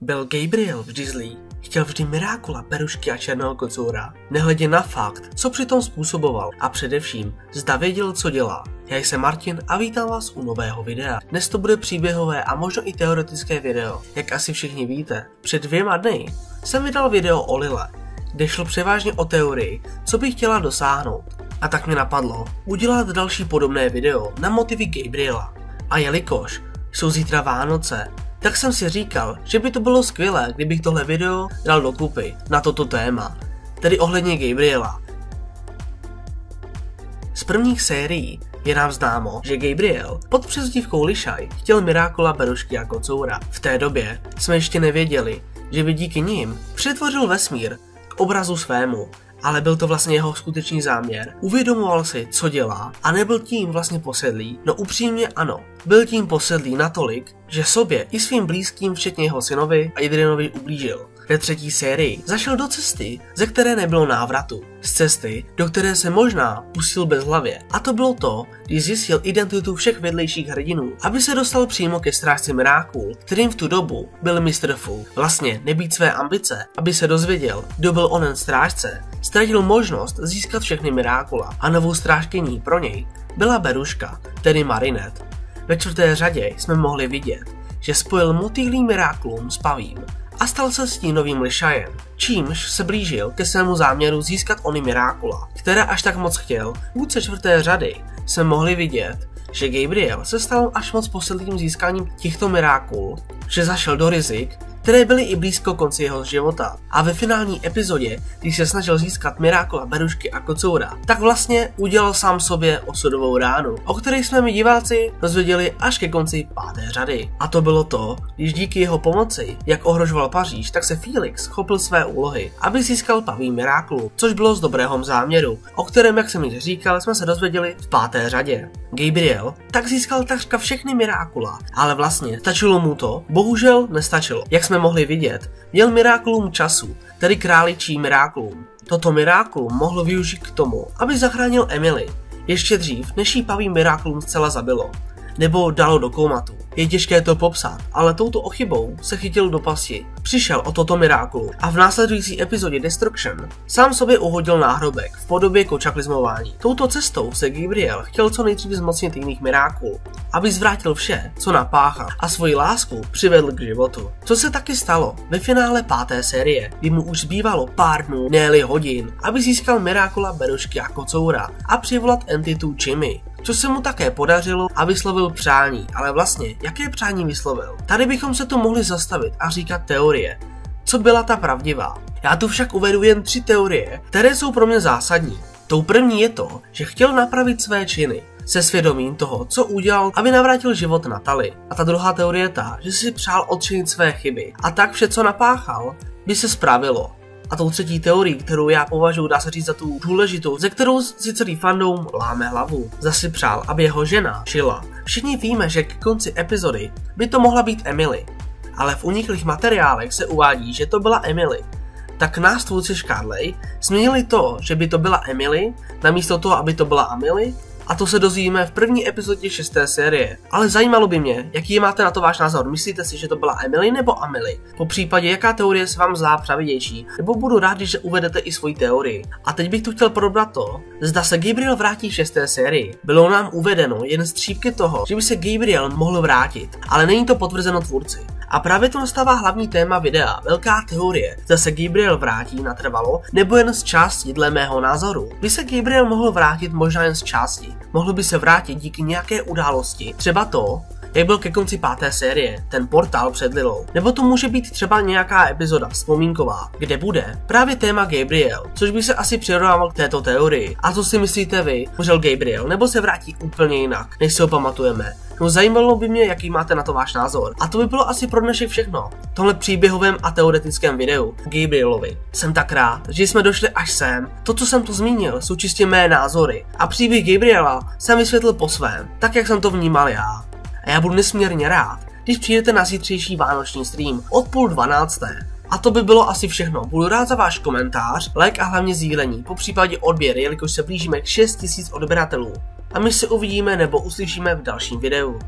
Byl Gabriel vždy zlý? Chtěl vždy Mirákula, Perušky a Černého kocoura? Nehledě na fakt, co přitom způsoboval a především, zda věděl, co dělá. Já jsem Martin a vítám vás u nového videa. Dnes to bude příběhové a možno i teoretické video. Jak asi všichni víte, před dvěma dny jsem vydal video o Lile, kde šlo převážně o teorii, co bych chtěla dosáhnout. A tak mi napadlo udělat další podobné video na motivy Gabriela. A jelikož jsou zítra Vánoce tak jsem si říkal, že by to bylo skvělé, kdybych tohle video dal do kupy na toto téma, tedy ohledně Gabriela. Z prvních sérií je nám známo, že Gabriel pod přezdívkou Lišaj chtěl Mirákula, Berušky a Kocoura. V té době jsme ještě nevěděli, že by díky nim přetvořil vesmír k obrazu svému ale byl to vlastně jeho skutečný záměr. Uvědomoval si, co dělá a nebyl tím vlastně posedlý. No upřímně ano, byl tím posedlý natolik, že sobě i svým blízkým, včetně jeho synovi a Adrianovi ublížil. Ve třetí sérii zašel do cesty, ze které nebylo návratu. Z cesty, do které se možná pustil bez hlavě. A to bylo to, když zjistil identitu všech vedlejších hrdinů, aby se dostal přímo ke strážci Mirákul, kterým v tu dobu byl Mr. Fu. Vlastně nebýt své ambice, aby se dozvěděl, kdo byl onen strážce, ztratil možnost získat všechny Mirákula a novou strážkyní pro něj byla Beruška, tedy Marinette. Ve čtvrté řadě jsme mohli vidět, že spojil motýlí Mirákulum s Pavím a stal se stínovým lišajem, čímž se blížil ke svému záměru získat ony Mirákula, které až tak moc chtěl. Vůdce čtvrté řady jsme mohli vidět, že Gabriel se stal až moc posledním získáním těchto Mirákul, že zašel do rizik, které byly i blízko konci jeho života. A ve finální epizodě, když se snažil získat Mirákula, Berušky a Kocoura, tak vlastně udělal sám sobě osudovou ránu, o které jsme mi diváci dozvěděli až ke konci páté řady. A to bylo to, když díky jeho pomoci, jak ohrožoval Paříž, tak se Felix chopil své úlohy, aby získal paví Mirákulu, což bylo z dobrého záměru, o kterém, jak jsem již říkal, jsme se dozvěděli v páté řadě. Gabriel tak získal takřka všechny Mirákula, ale vlastně stačilo mu to, bohužel nestačilo. Jak jsme mohli vidět, měl Mirákulum času, tedy králičí Mirákulum. Toto Mirákulum mohlo využít k tomu, aby zachránil Emily, ještě dřív, než jí pavý Mirákulum zcela zabilo, nebo dalo do komatu. Je těžké to popsat, ale touto ochybou se chytil do pasti. Přišel o toto mirákulu a v následující epizodě Destruction sám sobě uhodil náhrobek v podobě kočaklizmování. Touto cestou se Gabriel chtěl co nejdřív zmocnit jiných mirákul, aby zvrátil vše, co napáchal a svoji lásku přivedl k životu. Co se taky stalo ve finále páté série, kdy mu už zbývalo pár dnů, ne hodin, aby získal mirákula Berušky a Kocoura a přivolat entitu Jimmy, co se mu také podařilo a vyslovil přání, ale vlastně, jaké přání vyslovil? Tady bychom se tu mohli zastavit a říkat teorie. Co byla ta pravdivá? Já tu však uvedu jen tři teorie, které jsou pro mě zásadní. Tou první je to, že chtěl napravit své činy, se svědomím toho, co udělal, aby navrátil život Natali. A ta druhá teorie je ta, že si přál odčinit své chyby. A tak vše, co napáchal, by se spravilo. A tou třetí teorií, kterou já považuji, dá se říct za tu důležitou, ze kterou si celý fandom láme hlavu. Zase přál, aby jeho žena žila. Všichni víme, že k konci epizody by to mohla být Emily, ale v uniklých materiálech se uvádí, že to byla Emily. Tak nás tvůrci Škádlej změnili to, že by to byla Emily, namísto toho, aby to byla Amily, a to se dozvíme v první epizodě šesté série. Ale zajímalo by mě, jaký máte na to váš názor. Myslíte si, že to byla Emily nebo Amelie? Po případě, jaká teorie se vám zdá pravidější? Nebo budu rád, že uvedete i svoji teorii. A teď bych tu chtěl probrat to, zda se Gabriel vrátí v šesté sérii. Bylo nám uvedeno jen střípky toho, že by se Gabriel mohl vrátit, ale není to potvrzeno tvůrci. A právě to nastává hlavní téma videa, velká teorie, zda se Gabriel vrátí natrvalo, nebo jen z části dle mého názoru. By se Gabriel mohl vrátit možná jen z části. Mohl by se vrátit díky nějaké události, třeba to, jak byl ke konci páté série, ten portál před Lilou. Nebo to může být třeba nějaká epizoda vzpomínková, kde bude právě téma Gabriel, což by se asi přirovnával k této teorii. A co si myslíte vy? Můžel Gabriel, nebo se vrátí úplně jinak, než si ho pamatujeme? No zajímalo by mě, jaký máte na to váš názor. A to by bylo asi pro dnešek všechno. V tomhle příběhovém a teoretickém videu Gabrielovi. Jsem tak rád, že jsme došli až sem. To, co jsem tu zmínil, jsou čistě mé názory. A příběh Gabriela jsem vysvětlil po svém, tak jak jsem to vnímal já. A já budu nesmírně rád, když přijdete na zítřejší vánoční stream od půl dvanácté. A to by bylo asi všechno. Budu rád za váš komentář, like a hlavně sdílení, po případě odběr, jelikož se blížíme k 6000 odběratelů a my se uvidíme nebo uslyšíme v dalším videu.